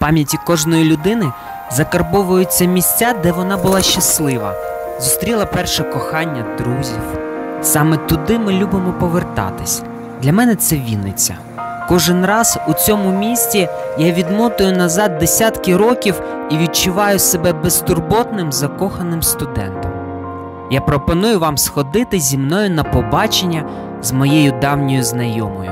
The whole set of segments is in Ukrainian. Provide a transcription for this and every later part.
пам'яті кожної людини закарбовуються місця, де вона була щаслива, зустріла перше кохання друзів. Саме туди ми любимо повертатись. Для мене це Вінниця. Кожен раз у цьому місті я відмотую назад десятки років і відчуваю себе безтурботним закоханим студентом. Я пропоную вам сходити зі мною на побачення з моєю давньою знайомою.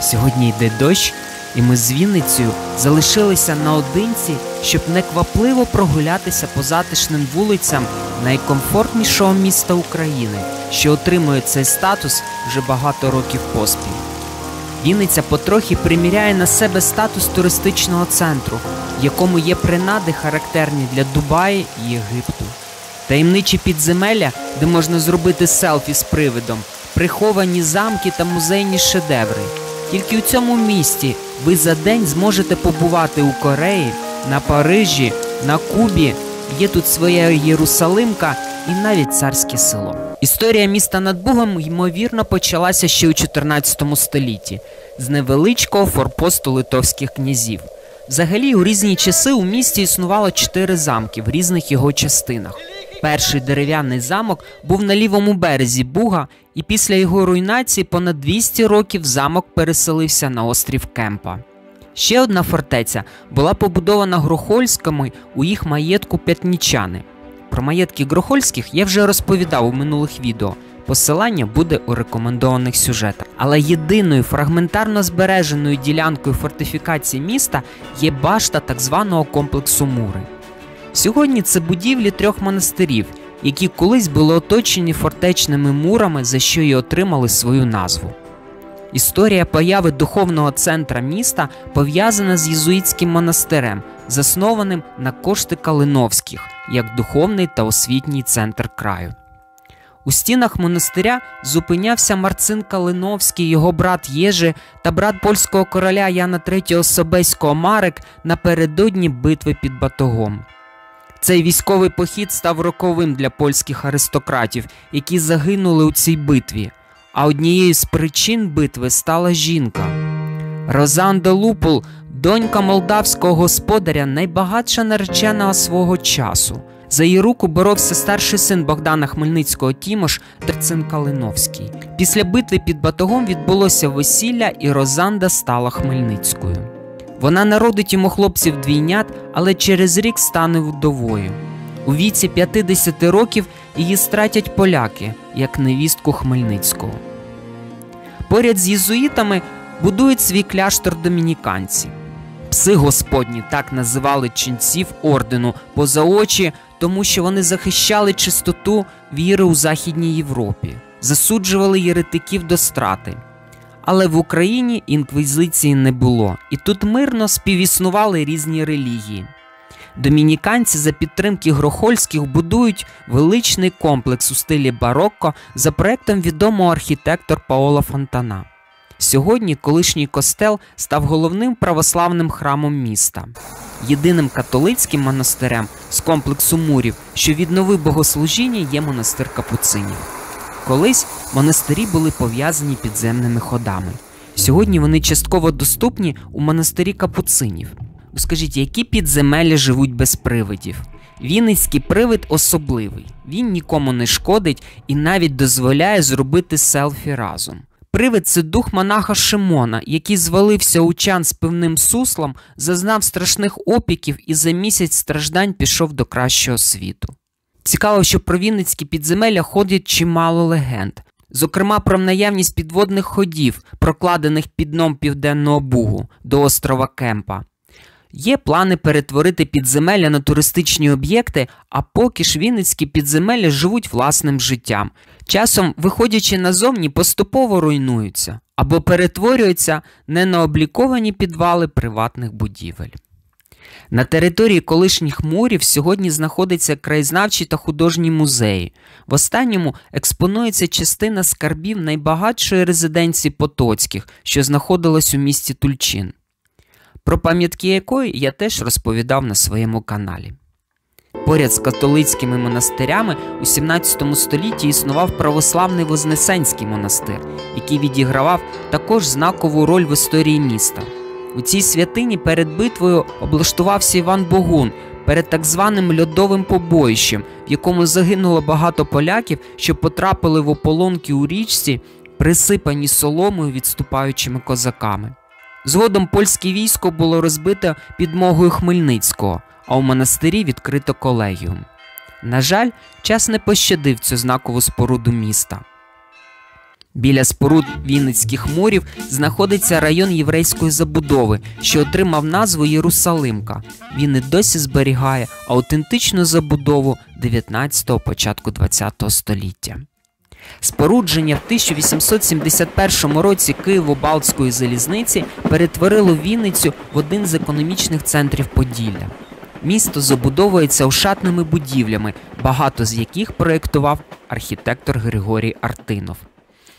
Сьогодні йде дощ, і ми з Вінницею залишилися наодинці, щоб неквапливо прогулятися по затишним вулицям найкомфортнішого міста України, що отримує цей статус вже багато років поспіль. Вінниця потрохи приміряє на себе статус туристичного центру, в якому є принади, характерні для Дубаї і Єгипту. Таємничі підземелля, де можна зробити селфі з привидом, приховані замки та музейні шедеври. Тільки у цьому місті ви за день зможете побувати у Кореї, на Парижі, на Кубі. Є тут своя Єрусалимка і навіть царське село. Історія міста над Бугом, ймовірно, почалася ще у 14 столітті з невеличкого форпосту литовських князів. Взагалі, у різні часи у місті існувало чотири замки в різних його частинах. Перший дерев'яний замок був на лівому березі Буга, і після його руйнації понад 200 років замок переселився на острів Кемпа. Ще одна фортеця була побудована Грохольськими у їх маєтку П'ятнічани. Про маєтки Грохольських я вже розповідав у минулих відео. Посилання буде у рекомендованих сюжетах. Але єдиною фрагментарно збереженою ділянкою фортифікації міста є башта так званого комплексу Мури. Сьогодні це будівлі трьох монастирів, які колись були оточені фортечними мурами, за що й отримали свою назву. Історія появи духовного центра міста пов'язана з єзуїтським монастирем, заснованим на кошти Калиновських як духовний та освітній центр краю. У стінах монастиря зупинявся Марцин Калиновський, його брат Єжи та брат польського короля Яна III Собеського Марек напередодні битви під Батогом. Цей військовий похід став роковим для польських аристократів, які загинули у цій битві. А однією з причин битви стала жінка. Розанда Лупул, донька молдавського господаря, найбагатша наречена свого часу. За її руку боровся старший син Богдана Хмельницького Тімош Терцин Калиновський. Після битви під Батогом відбулося весілля, і Розанда стала Хмельницькою. Вона народить йому хлопців двійнят, але через рік стане вдовою. У віці 50 років її стратять поляки, як невістку Хмельницького. Поряд з єзуїтами будують свій кляштор домініканці. Пси господні так називали ченців ордену поза очі, тому що вони захищали чистоту віри у Західній Європі, засуджували єретиків до страти. Але в Україні інквізиції не було, і тут мирно співіснували різні релігії. Домініканці за підтримки Грохольських будують величний комплекс у стилі барокко за проектом відомого архітектор Паола Фонтана. Сьогодні колишній костел став головним православним храмом міста, єдиним католицьким монастирем з комплексу мурів, що відновив богослужіння, є монастир капуцинів. Колись монастирі були пов'язані підземними ходами. Сьогодні вони частково доступні у монастирі капуцинів. Скажіть, які підземелля живуть без привидів? Вінницький привид особливий. Він нікому не шкодить і навіть дозволяє зробити селфі разом. Привид це дух монаха Шимона, який звалився у чан з пивним суслом, зазнав страшних опіків і за місяць страждань пішов до кращого світу. Цікаво, що про Вінницькі підземелля ходять чимало легенд, зокрема про наявність підводних ходів, прокладених під дном Південного Бугу до острова Кемпа. Є плани перетворити підземелля на туристичні об'єкти, а поки ж Вінницькі підземелля живуть власним життям. Часом, виходячи назовні, поступово руйнуються або перетворюються не на обліковані підвали приватних будівель. На території колишніх мурів сьогодні знаходиться краєзнавчий та художній музеї. В останньому експонується частина скарбів найбагатшої резиденції Потоцьких, що знаходилась у місті Тульчин, про пам'ятки якої я теж розповідав на своєму каналі. Поряд з католицькими монастирями у 17 столітті існував православний Вознесенський монастир, який відігравав також знакову роль в історії міста. У цій святині перед битвою облаштувався Іван Богун перед так званим льодовим побоїщем, в якому загинуло багато поляків, що потрапили в ополонки у річці, присипані соломою відступаючими козаками. Згодом польське військо було розбите підмогою Хмельницького, а у монастирі відкрито колегіум. На жаль, час не пощадив цю знакову споруду міста. Біля споруд Вінницьких мурів знаходиться район єврейської забудови, що отримав назву Єрусалимка. Він і досі зберігає аутентичну забудову 19-го початку 20-го століття. Спорудження в 1871 році Києво-Балтської залізниці перетворило Вінницю в один з економічних центрів Поділля. Місто забудовується ошатними будівлями, багато з яких проєктував архітектор Григорій Артинов.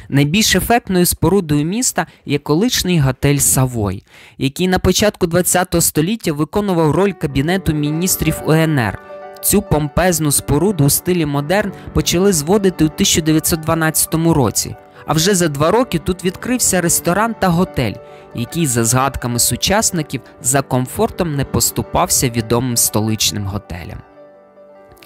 Найбільш ефектною спорудою міста є колишній готель Савой, який на початку ХХ століття виконував роль кабінету міністрів УНР. Цю помпезну споруду у стилі модерн почали зводити у 1912 році. А вже за два роки тут відкрився ресторан та готель, який, за згадками сучасників, за комфортом не поступався відомим столичним готелям.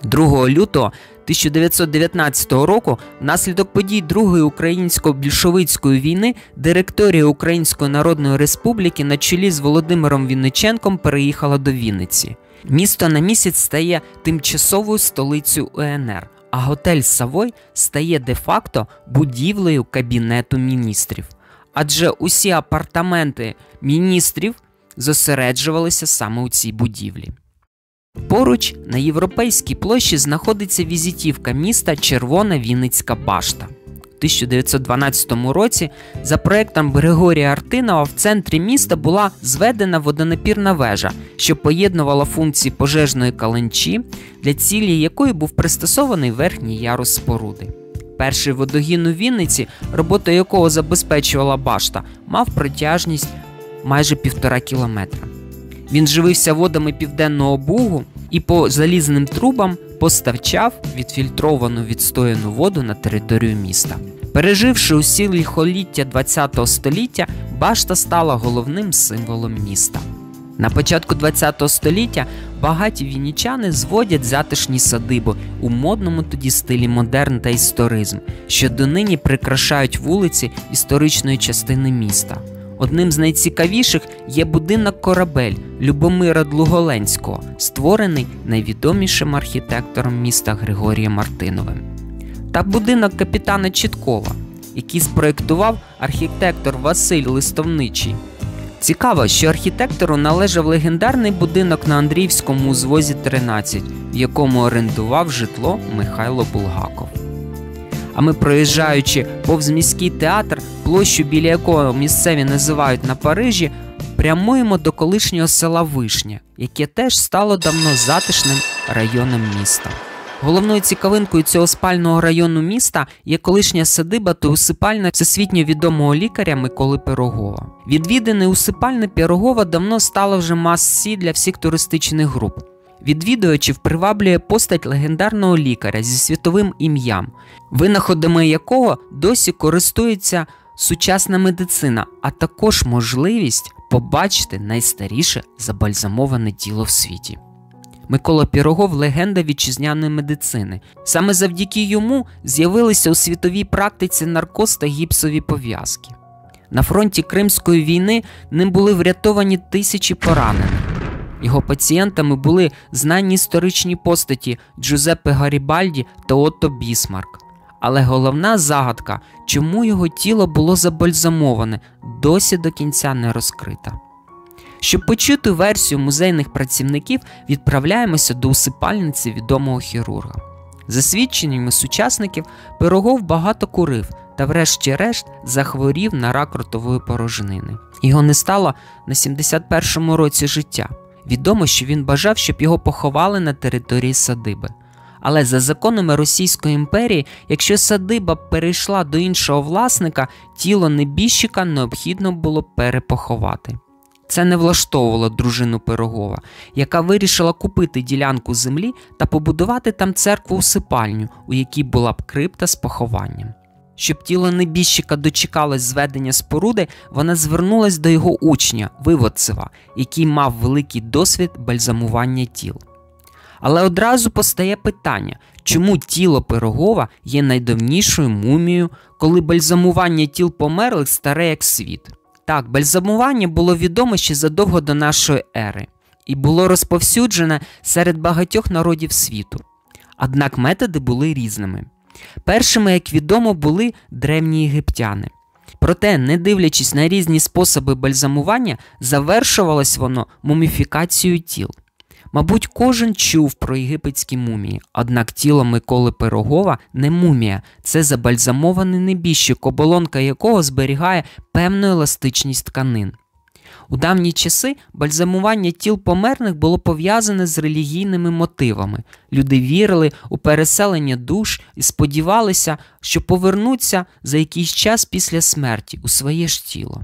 2 лютого 1919 року, внаслідок подій Другої українсько-більшовицької війни, директорія Української Народної Республіки на чолі з Володимиром Вінниченком переїхала до Вінниці. Місто на місяць стає тимчасовою столицею УНР, а готель Савой стає де-факто будівлею Кабінету міністрів. Адже усі апартаменти міністрів зосереджувалися саме у цій будівлі. Поруч на європейській площі знаходиться візитівка міста Червона Вінницька башта. У 1912 році за проектом Григорія Артинова в центрі міста була зведена водонапірна вежа, що поєднувала функції пожежної каленчі, для цілі якої був пристосований верхній ярус споруди. Перший водогін у Вінниці, роботу якого забезпечувала башта, мав протяжність майже півтора кілометра. Він живився водами Південного Бугу і по залізним трубам поставчав відфільтровану відстояну воду на територію міста. Переживши усі лихоліття ХХ століття, башта стала головним символом міста. На початку ХХ століття багаті віннічани зводять затишні садиби у модному тоді стилі модерн та історизм, що донині прикрашають вулиці історичної частини міста. Одним з найцікавіших є будинок Корабель Любомира Длуголенського, створений найвідомішим архітектором міста Григорієм Мартиновим. Та будинок капітана Чіткова, який спроєктував архітектор Василь Листовничий. Цікаво, що архітектору належав легендарний будинок на Андріївському узвозі 13, в якому орендував житло Михайло Булгаков. А ми, проїжджаючи повз міський театр, площу біля якого місцеві називають на Парижі, прямуємо до колишнього села Вишня, яке теж стало давно затишним районом міста. Головною цікавинкою цього спального району міста є колишня садиба та усипальня всесвітньо відомого лікаря Миколи Пирогова. Відвідини усипальне Пирогова давно стало вже мас-сі для всіх туристичних груп. Відвідувачів приваблює постать легендарного лікаря зі світовим ім'ям, винаходами якого досі користується сучасна медицина, а також можливість побачити найстаріше забальзамоване тіло в світі. Микола Пірогов легенда вітчизняної медицини. Саме завдяки йому з'явилися у світовій практиці наркоз та гіпсові пов'язки. На фронті Кримської війни ним були врятовані тисячі поранених. Його пацієнтами були знані історичні постаті Джузеппе Гарібальді та Отто Бісмарк. Але головна загадка, чому його тіло було забальзамоване, досі до кінця не розкрита. Щоб почути версію музейних працівників, відправляємося до усипальниці відомого хірурга. За свідченнями сучасників, Пирогов багато курив та, врешті-решт, захворів на рак ротової порожнини. Його не стало на 71-му році життя. Відомо, що він бажав, щоб його поховали на території садиби. Але за законами Російської імперії, якщо садиба перейшла до іншого власника, тіло небіжчика необхідно було перепоховати. Це не влаштовувало дружину Пирогова, яка вирішила купити ділянку землі та побудувати там церкву усипальню, у якій була б крипта з похованням. Щоб тіло небіжчика дочекалось зведення споруди, вона звернулась до його учня Виводцева, який мав великий досвід бальзамування тіл. Але одразу постає питання, чому тіло Пирогова є найдавнішою мумією, коли бальзамування тіл померлих старе як світ. Так, бальзамування було відомо ще задовго до нашої ери і було розповсюджене серед багатьох народів світу. Однак методи були різними. Першими, як відомо, були древні єгиптяни. Проте, не дивлячись на різні способи бальзамування, завершувалось воно муміфікацією тіл. Мабуть, кожен чув про єгипетські мумії, однак тіло Миколи Пирогова не мумія, це забальзамований небіжчик, оболонка якого зберігає певну еластичність тканин. У давні часи бальзамування тіл померлих було пов'язане з релігійними мотивами. Люди вірили у переселення душ і сподівалися, що повернуться за якийсь час після смерті у своє ж тіло.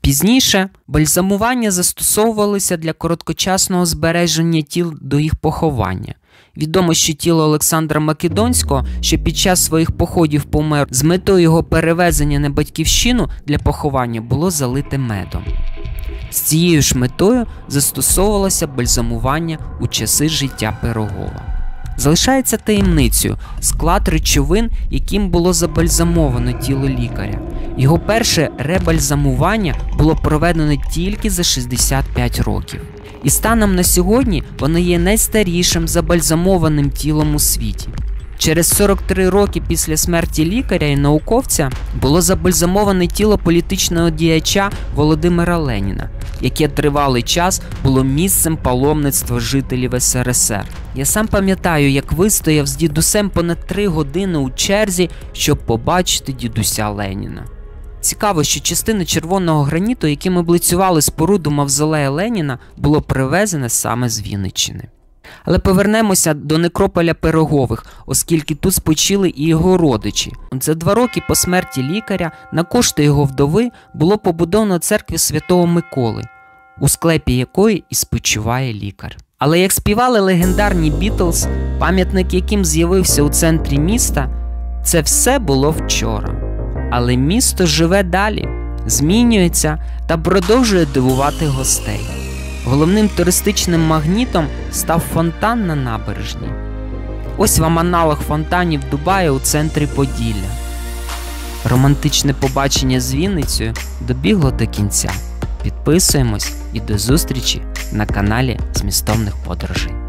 Пізніше бальзамування застосовувалися для короткочасного збереження тіл до їх поховання. Відомо, що тіло Олександра Македонського, що під час своїх походів помер з метою його перевезення на батьківщину для поховання, було залите медом. З цією ж метою застосовувалося бальзамування у часи життя Пирогова. Залишається таємницею склад речовин, яким було забальзамовано тіло лікаря. Його перше ребальзамування було проведено тільки за 65 років. І станом на сьогодні воно є найстарішим забальзамованим тілом у світі. Через 43 роки після смерті лікаря і науковця було забальзамоване тіло політичного діяча Володимира Леніна, яке тривалий час було місцем паломництва жителів СРСР. Я сам пам'ятаю, як вистояв з дідусем понад 3 години у черзі, щоб побачити дідуся Леніна. Цікаво, що частина червоного граніту, яким облицювали споруду Мавзолея Леніна, було привезене саме з Вінниччини. Але повернемося до некрополя Пирогових, оскільки тут спочили і його родичі. За два роки по смерті лікаря на кошти його вдови було побудовано церкву святого Миколи, у склепі якої і спочиває лікар. Але як співали легендарні Бітлз, пам'ятник яким з'явився у центрі міста, це все було вчора. Але місто живе далі, змінюється та продовжує дивувати гостей. Головним туристичним магнітом став фонтан на набережній. Ось вам аналог фонтанів Дубаї у центрі Поділля. Романтичне побачення з Вінницею добігло до кінця. Підписуємось і до зустрічі на каналі Змістовних подорожей.